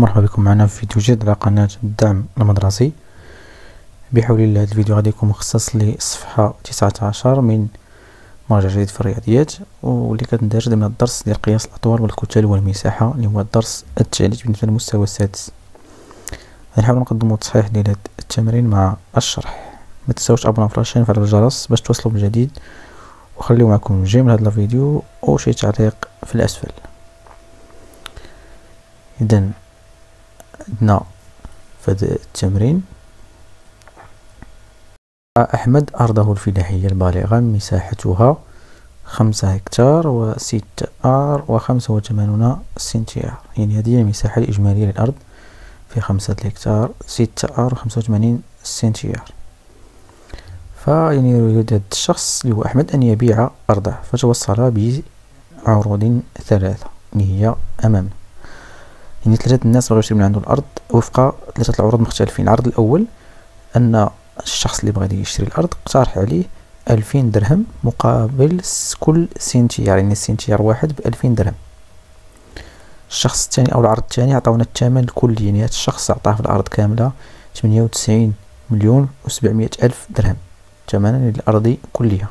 مرحبا بكم معنا في فيديو جديد على قناة الدعم المدرسي. بحول الله الفيديو غادي يكون مخصص لصفحة تسعة عشر من مرجع جديد في الرياضيات واللي كتندرج ضمن الدرس ديال قياس الأطوال والكتل والمساحة اللي هو الدرس الثالث بالنسبة للمستوى السادس. غنحاول نقدمو تصحيح ديال هاد التمرين مع الشرح. ما تنساوش abonnez في la chaîne وفعلوا الجرس باش توصلوا بالجديد وخليو معكم j'aime لهذا الفيديو أو شي تعليق في الأسفل. اذا عندنا هذا التمرين أحمد أرضه الفلاحية البالغة مساحتها خمسة هكتار وستة آر وخمسة وثمانون سنتيار يعني هذه هي المساحة الإجمالية للأرض في خمسة هكتار ستة آر وخمسة وثمانين سنتيار فيعني يريد هذا الشخص اللي هو أحمد أن يبيع أرضه فتوصل بعروض ثلاثة اللي هي أمامنا يعني ثلاثة الناس بغاو يشري من عنده الأرض وفق ثلاثة العروض مختلفين. العرض الأول أن الشخص اللي بغى يشري الأرض اقترح عليه ألفين درهم مقابل كل سنتيار يعني سنتيار واحد بألفين درهم. الشخص الثاني أو العرض الثاني عطاونا الثمن الكلي يعني هذا الشخص عطاه في كاملة ثمانية وتسعين مليون وسبعمية ألف درهم ثمنا للأرض كلها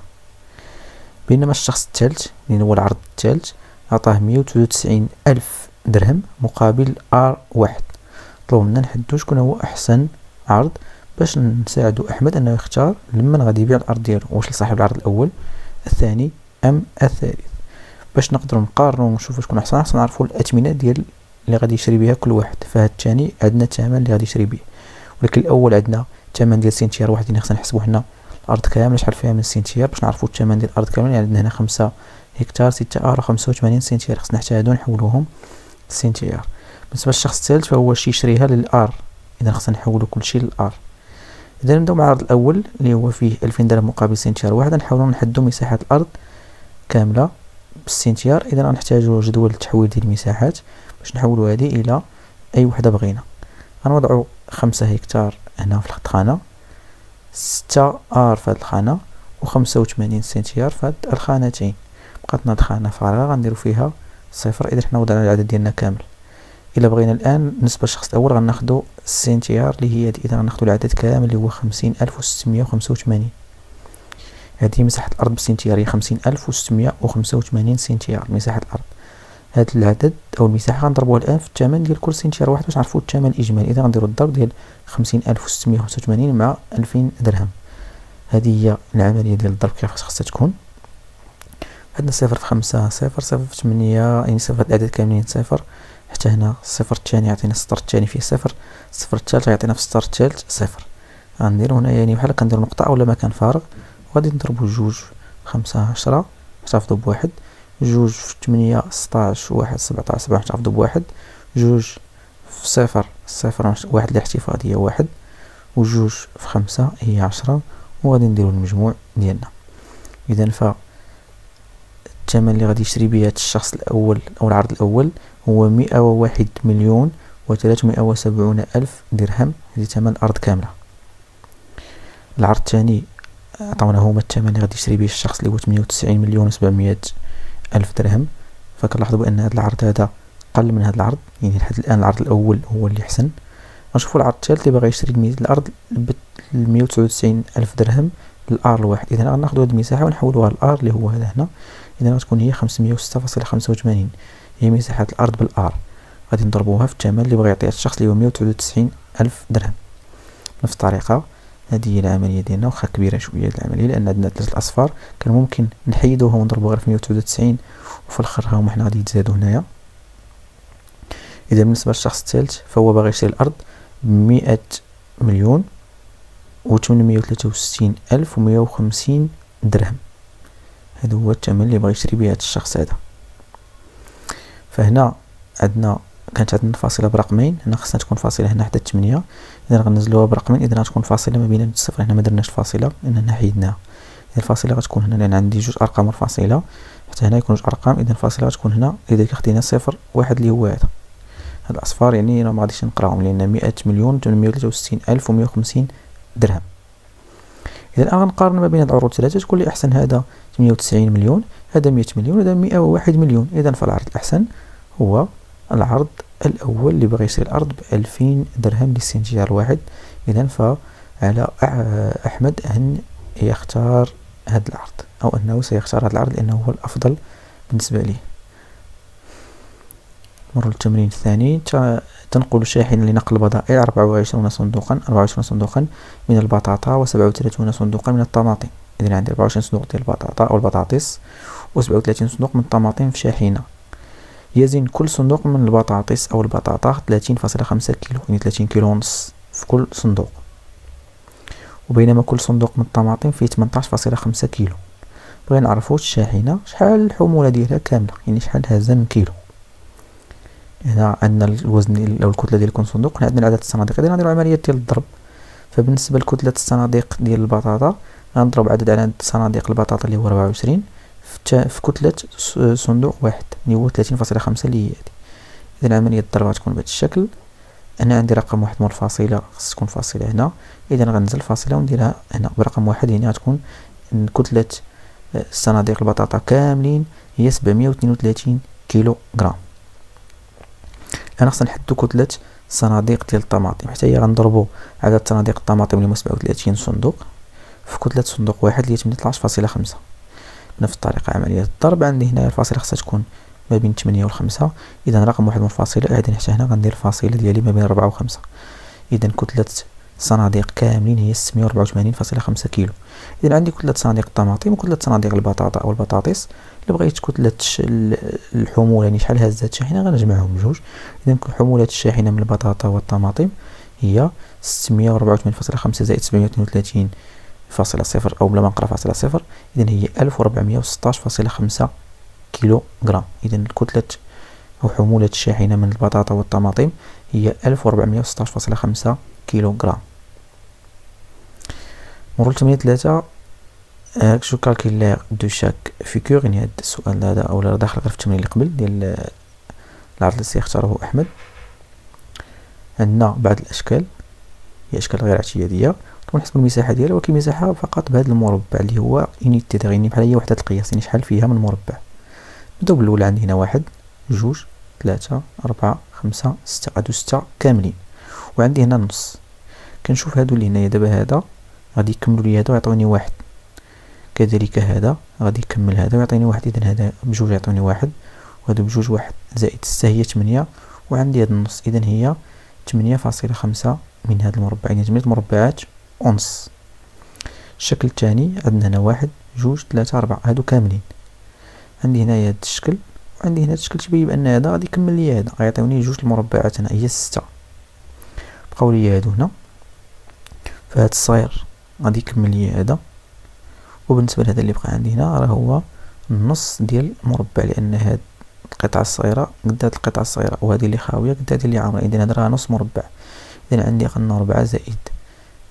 بينما الشخص الثالث اللي هو العرض الثالث عطاه مية وتسعين ألف درهم مقابل آر واحد. طلبوا منا نحددو شكون هو أحسن عرض باش نساعدو أحمد أنه يختار لمن غادي يبيع الأرض ديالو واش لصاحب العرض الأول الثاني أم الثالث. باش نقدروا نقارنوا ونشوفوا شكون أحسن خصنا نعرفوا الاثمنه ديال اللي غادي يشري بها كل واحد. فهاد الثاني عندنا الثمن اللي غادي يشري به ولكن الأول عندنا الثمن ديال سنتيار واحد اللي خصنا نحسبوا حنا الأرض كاملة شحال فيها من سنتيار؟ باش نعرفوا الثمن ديال الأرض كاملة يعني عندنا هنا خمسة هكتار ستة آر خمسة وثمانين سنتيار. خصنا هادو نحولوهم. سنتيار بالنسبة للشخص الثالث فهو شي يشريها للآر. إذا خصنا نحولو كلشي للآر. إذا نبدأو مع العرض الأول اللي هو فيه ألفين درهم مقابل سنتيار واحد نحاولو نحدو مساحة الأرض كاملة بالسنتيار إذا غنحتاجو جدول التحويل ديال المساحات باش نحولو هذه إلى أي وحدة بغينا. غنوضعو خمسة هكتار هنا في الخانة ستة آر في هاد الخانة وخمسة وثمانين سنتيار في هاد الخانتين. بقاتنا الخانة فارغه غنديرو فيها صفر. إذا حنا وضعنا العدد ديالنا كامل. إلا بغينا الآن بالنسبة للشخص الأول غناخدو السنتيار اللي هي إذا غناخدو العدد كامل اللي هو خمسين ألف وستمية وخمسة وثمانين. هذه مساحة الأرض بالسنتيار هي خمسين ألف وستمية وخمسة وثمانين سنتيار مساحة الأرض. هذا العدد أو المساحة غنضربوها الآن في الثمن ديال كل سنتيار واحد باش نعرفو الثمن الإجمالي إذا غنديرو الضرب ديال خمسين ألف وستمية وخمسة وثمانين مع ألفين درهم. هذه هي العملية ديال الضرب كيف خاصها تكون. عندنا صفر في خمسة صفر صفر في ثمانية يعني صفر الأعداد كاملين صفر. حتى هنا الصفر الثاني يعطينا السطر الثاني فيه صفر الصفر الثالث يعطينا في السطر الثالث صفر. غنديرو هنا يعني بحال كنديرو نقطة أولا مكان فارغ. وغادي نضربو جوج خمسة عشرة نحتفظو بواحد جوج في ثمانية ستاش واحد سبعطاش سبعة نحتفظو بواحد جوج في صفر صفر واحد الاحتفاظية واحد. وجوج في خمسة هي عشرة. وغادي نديرو المجموع ديالنا. إذا ف الثمن اللي غادي يشري به هذا الشخص الأول أو العرض الأول هو مئة وواحد مليون وثلاثمائة وسبعون ألف درهم هذه ثمن الأرض كاملة. العرض الثاني عطاونا هما الثمن اللي غادي يشري به الشخص اللي هو 98 مليون وسبعمائة ألف درهم. فكنلاحظوا بأن هذا العرض هذا قل من هذا العرض يعني لحد الآن العرض الأول هو اللي أحسن. غنشوفوا العرض الثالث اللي باغي يشري الأرض ب 199 ألف درهم الار الواحد. اذا غناخذوا هذه المساحة ونحولوها للآر اللي هو هذا هنا. اذا غتكون هي 506.85 هي مساحة الأرض بالآر. غادي نضربوها في الثمن اللي بغى يعطيها الشخص اللي هو 199 ألف درهم. نفس الطريقة هذه هي العملية ديالنا واخا كبيرة شوية العملية لأن عندنا ثلاثة الأصفار. كان ممكن نحيدوها ونضربوها غير في 199 وفي الآخر ها هما حنا غادي يتزادوا هنايا. إذا بالنسبة للشخص الثالث فهو باغي يشري الأرض ب 100 مليون و 863 ألف و 150 درهم. هذا هو الثمن اللي بغى يشري به هذا الشخص هذا. فهنا عندنا كانت عندنا فاصلة برقمين هنا خصنا تكون فاصلة هنا حتى تمنية. إذا غنزلوها برقمين إذا غتكون فاصلة ما بين الصفر هنا ما درناش الفاصلة لأن هنا حيدناها. إذا الفاصلة غتكون هنا لأن عندي جوج أرقام والفاصلة حتى هنا يكون جوج أرقام إذا الفاصلة غتكون هنا لذلك خدينا صفر واحد اللي هو هذا. هاد الأصفار يعني أنا مغاديش نقراهم لأن مئة مليون تمنمية وتلاتة وستين ألف ومية وخمسين درهم. إذا الآن غنقارن ما بين هاد العروض الثلاثة تقول لي أحسن هذا 190 مليون هذا 100 مليون هذا 101 مليون. إذا فالعرض الأحسن هو العرض الأول اللي بغى يشري الأرض بألفين درهم للسنتيار الواحد إذا فعلى أحمد أن يختار هذا العرض أو أنه سيختار هذا العرض لأنه هو الأفضل بالنسبة ليه نمر للتمرين الثاني تنقل شاحنة لنقل البضائع أربعة وعشرون صندوقا أربعة وعشرون صندوقا من البطاطا وسبعة وثلاثون صندوقا من الطماطم. إذا عندي أربعة وعشرين صندوق ديال البطاطا أو البطاطس وسبعة وثلاثين صندوق من الطماطم في شاحنة. يزن كل صندوق من البطاطس أو البطاطا ثلاثين فاصلة خمسة كيلو يعني ثلاثين كيلو ونص في كل صندوق. وبينما كل صندوق من الطماطم فيه 18.5 كيلو. بغينا نعرفو الشاحنة شحال الحمولة ديالها كاملة يعني شحال هازا من كيلو. هنا عندنا الوزن أو الكتلة ديال كل صندوق. هنا عندنا عدد الصناديق. إذا نديرو عملية ديال الضرب. فبالنسبة لكتلة الصناديق ديال البطاطا غنضرب عدد عدد صناديق البطاطا اللي هو 24 في كتلة صندوق واحد اللي هو 30.5 اللي هي هادي إذا عملية الضرب غتكون بهذا الشكل. أنا عندي رقم واحد مور فاصله خص تكون فاصله هنا. إذا غنزل الفاصله ونديرها هنا برقم واحد. هنا غتكون كتلة الصناديق البطاطا كاملين. هي 732 كيلو غرام أنا خصنا نحدو كتله الصناديق ديال الطماطم حتى هي غنضربو عدد صناديق الطماطم اللي هما 37 صندوق في كتله صندوق واحد اللي هي 18.5 بنفس الطريقة عملية الضرب عندي هنا الفاصلة خصها تكون ما بين تمنية والخمسة إذا رقم واحد من الفاصلة غادي حتى هنا غندير الفاصلة ديالي ما بين ربعة وخمسة إذا كتلة صناديق كاملين هي ستمية وربعة وثمانين فاصلة خمسة كيلو. إذا عندي كتلة صناديق الطماطم وكتلة صناديق البطاطا أو البطاطس. إلا بغيت كتلة الحمولة يعني شحال هزات الشاحنة غنجمعهم بجوج. إذا حمولة الشاحنة من البطاطا والطماطم هي ستمية وربعة وثمانين فاصلة خمسة زائد سبعمية واثنين وثلاثين فاصلة صفر أو بلا ما نقرأ فاصلة صفر. إذا هي ألف وربعمية وستاش فاصلة خمسة كيلو غرام إذا كتلة أو حمولة الشاحنة من البطاطا والطماطم هي ألف وربعمية وستاش فاصلة خمسة كيلو غرام مرور تمرين ثلاثة je calcule l'aire de chaque figure. يعني هاد السؤال هذا أو داخل غير في التمرين اللي قبل ديال العرض اللي سيختاره أحمد. عندنا بعض الأشكال هي أشكال غير اعتيادية. نحسب المساحة ديالها ولكن المساحة فقط بهذا المربع اللي هو unité يعني بحال هي وحدة القياس يعني شحال فيها من مربع. نبداو بالاولى عندي هنا واحد جوج ثلاثة أربعة خمسة ستة. هادو ستة كاملين. وعندي هنا نص. كنشوف هادو اللي هنايا دابا هذا. غادي يكملوا لي هذا ويعطوني واحد. كذلك هذا غادي يكمل هذا ويعطيني واحد. اذا هذا بجوج يعطوني واحد وهادو بجوج واحد. زائد ستة هي تمنية وعندي هاد النص. اذا هي تمنية فاصلة خمسة من هاد المربع يعني تمنية مربعات ونص الشكل الثاني عندنا هنا واحد جوج ثلاثة أربعة. هادو كاملين. عندي هنايا هاد الشكل وعندي هنا الشكل. تبين بأن هذا غادي يكمل لي هذا. غيعطيوني جوج المربعات هنا هي ستة. بقاو لي هادو هنا. فهاد الصغير. غادي يكمل لي هذا. وبالنسبة لهذا اللي بقى عندي هنا راه هو النص ديال المربع لأن هاد القطعة الصغيرة قد هاد القطعة الصغيرة وهذه اللي خاوية قد هذه اللي عامرة. اذا هذا راه نص مربع. اذا عندي قلنا ربعة زائد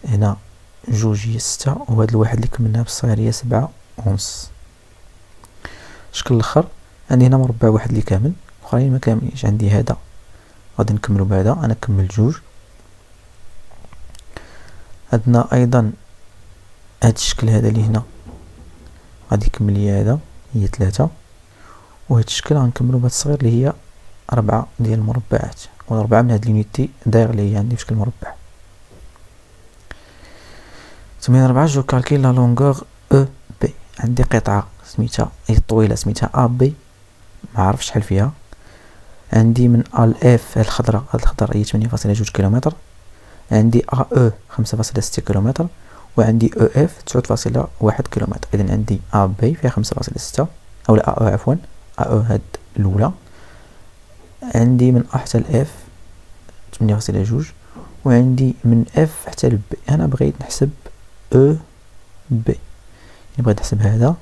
هنا جوج هي ستة وهاد الواحد اللي كملناه بالصغير هي سبعة ونص. الشكل الأخر عندي هنا مربع واحد اللي كامل. اخرين ما كاملينش. عندي هذا. غادي نكملو بعدا. أنا كمل جوج. عندنا أيضا هاد الشكل هذا اللي هنا. غادي يكمل لي هذا هي ثلاثة وهاد الشكل غنكملو بهاد الصغير اللي هي ربعة ديال المربعات وربعة من هاد اليونيتي داير اللي هي عندي شكل مربع. تمرين ربعة je calcule la longueur OB عندي قطعة سميتها هي طويلة سميتها AB ما عرفش شحال فيها. عندي من AF الخضراء هاد الخضر هي 8.2 كيلومتر. عندي AO 5.6 كيلومتر. وعندي OF 9.1 كيلومتر. اذا عندي AB فيها 5.6 أو لا AO عفوا AO هاد الأولى. عندي من A حتى ال F 8.2 وعندي من F حتى ل B. أنا بغيت نحسب OB. يعني بغيت نحسب هذا.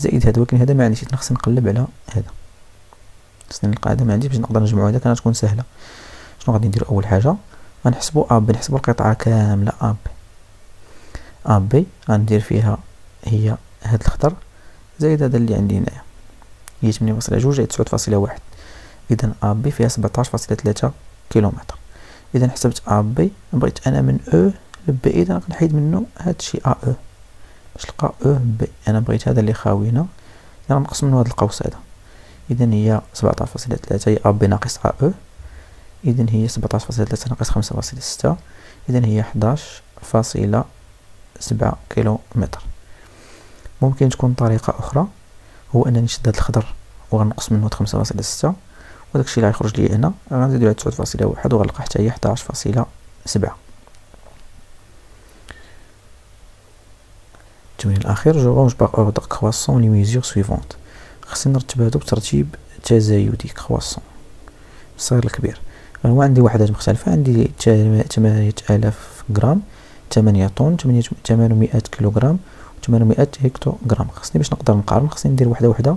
زائد هذا ولكن هذا ما عنديش. خصني نقلب على هذا. خصني نلقى هذا ما عنديش باش نقدر نجمعو. هذا كانت تكون سهلة. شنو غادي ندير أول حاجة غنحسبو AB نحسبو القطعة كاملة AB AB غندير فيها هي هاد الخضر زائد هذا اللي عندي هنايا. هي 8.2 زائد 9.1 اذا AB فيها 17.3 كيلومتر. اذا حسبت AB بغيت أنا من O ل B. اذا غنحيد منه هادشي AO. باش نلقى OB أنا بغيت هذا اللي خاوي هنا نقص منه هذا القوس هذا؟ اذا هي 17.3 هي AB ناقص AO. إذن هي سبعتاش فاصلة ثلاثة ناقص خمسة فاصلة ستة. إذن هي حداش فاصلة سبعة كيلو متر ممكن تكون طريقة أخرى هو أنني نشد هاد الخضر وغنقص منه خمسة فاصلة ستة وداكشي اللي غيخرج لي هنا غنزيدو على تسعود فاصلة واحد وغنلقى حتى هي حداش فاصلة سبعة. التمرين الأخير je range par ordre croissant les mesures suivantes خصني نرتب هادو بترتيب تزايدي كرواسون الصغير الكبير. هو عندي وحدات مختلفة عندي تمانية آلاف غرام تمانية طن تمانمائة كيلوغرام وثمانمائة هكتوغرام. خصني باش نقدر نقارن خصني ندير وحدة وحدة.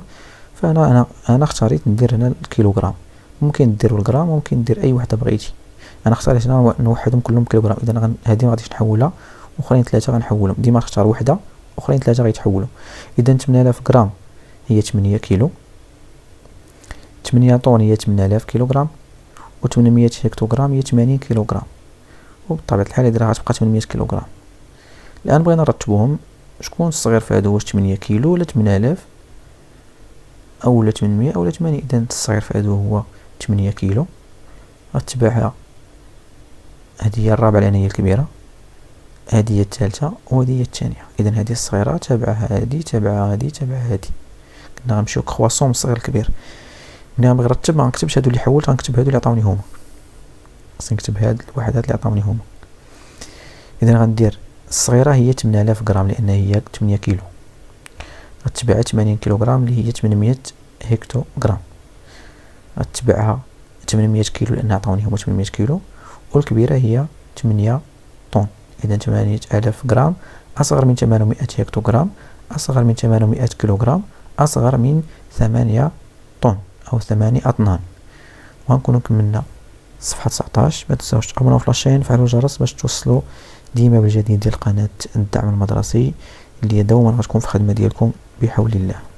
فانا أنا أنا اختاريت ندير هنا الكيلوغرام. ممكن ديرو الغرام ممكن دير أي وحدة بغيتي. أنا اختاريت هنا نوحدهم كلهم كيلوغرام. إذا هذه ما غاديش نحولها وأخرين ثلاثة غنحولهم. ديما نختار وحدة اخرين ثلاثة غيتحولوا إذا 8000 غرام هي 8 كيلو. 8 طن هي 8000 كيلوغرام. و 800 هكتوغرام هي 80 كيلوغرام. وبطبيعة الحال هادي راه غتبقى 800 كيلوغرام. الآن بغينا نرتبوهم شكون الصغير في هادو واش 8 كيلو ولا 8000 أولا 800 أولا 80 إذا الصغير في هادو هو 8 كيلو. غتبعها. هادي هي الرابعة لأن هي الكبيرة. هادي هي الثالثة وهادي هي الثانية. إذا هادي الصغيرة تابعها هادي تابعها هادي تابعها هادي. كنا غنمشيو كخواسون من الصغير الكبير. ملي غنبغي نرتب مغنكتبش هادو اللي حولت غنكتب هادو اللي عطاوني هما. خصني نكتب هاد الوحدات اللي عطاوني هما. اذا غندير الصغيره هي 8000 غرام لأن هي 8 كيلو. غتبعها 80 كيلوغرام اللي هي 800 هكتو غرام غتبعها 800 كيلو لأن عطاوني هما 800 كيلو. والكبيرة هي 8 طن. اذا 8000 غرام أصغر من 800 هكتو غرام أصغر من 800 كيلوغرام أصغر من 8 طن أو 8 أطنان. وغنكونو كملنا صفحة 19 ما تنساوش تابوناو في لاشين فعلوا الجرس باش توصلوا ديما بالجديد ديال قناة الدعم المدرسي اللي دوما غتكون في خدمة ديالكم بحول الله.